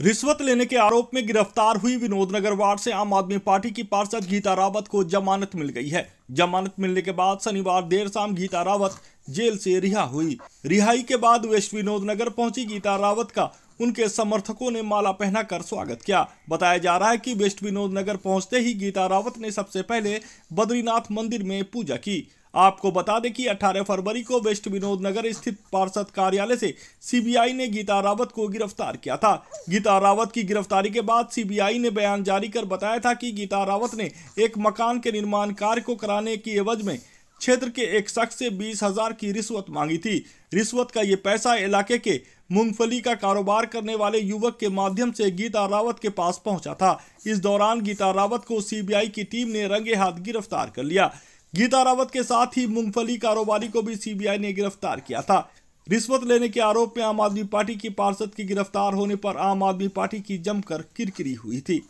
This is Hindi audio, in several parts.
रिश्वत लेने के आरोप में गिरफ़्तार हुई विनोद नगर वार्ड से आम आदमी पार्टी की पार्षद गीता रावत को जमानत मिल गई है। जमानत मिलने के बाद शनिवार देर शाम गीता रावत जेल से रिहा हुई। रिहाई के बाद वेस्ट विनोद नगर पहुँची गीता रावत का। उनके समर्थकों ने माला पहनाकर स्वागत किया। बताया जा रहा है कि वेस्ट विनोद नगर पहुँचते ही गीता रावत ने सबसे पहले बद्रीनाथ मंदिर में पूजा की। आपको बता दें कि 18 फरवरी को वेस्ट विनोद नगर स्थित पार्षद कार्यालय से सीबीआई ने गीता रावत को गिरफ़्तार किया था। गीता रावत की गिरफ्तारी के बाद सीबीआई ने बयान जारी कर बताया था कि गीता रावत ने एक मकान के निर्माण कार्य को कराने की एवज में क्षेत्र के एक शख्स से बीस हज़ार की रिश्वत मांगी थी। रिश्वत का ये पैसा इलाके के मूंगफली का कारोबार करने वाले युवक के माध्यम से गीता रावत के पास पहुँचा था। इस दौरान गीता रावत को सीबीआई की टीम ने रंगे हाथ गिरफ़्तार कर लिया। गीता रावत के साथ ही मूंगफली कारोबारी को भी सीबीआई ने गिरफ़्तार किया था। रिश्वत लेने के आरोप में आम आदमी पार्टी की पार्षद की गिरफ़्तार होने पर आम आदमी पार्टी की जमकर किरकिरी हुई थी।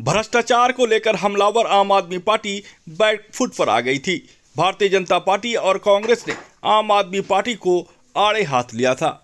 भ्रष्टाचार को लेकर हमलावर आम आदमी पार्टी बैक फुट पर आ गई थी। भारतीय जनता पार्टी और कांग्रेस ने आम आदमी पार्टी को आड़े हाथ लिया था।